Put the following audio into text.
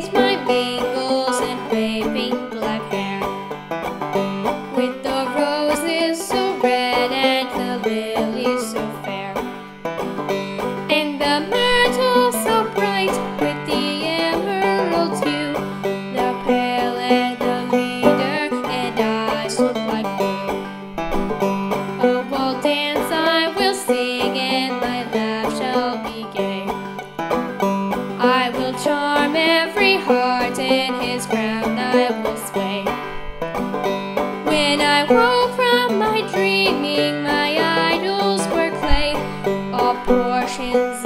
taste my bagels and gravy. every heart in his crown I will sway. When I woke from my dreaming, my idols were clay, all portions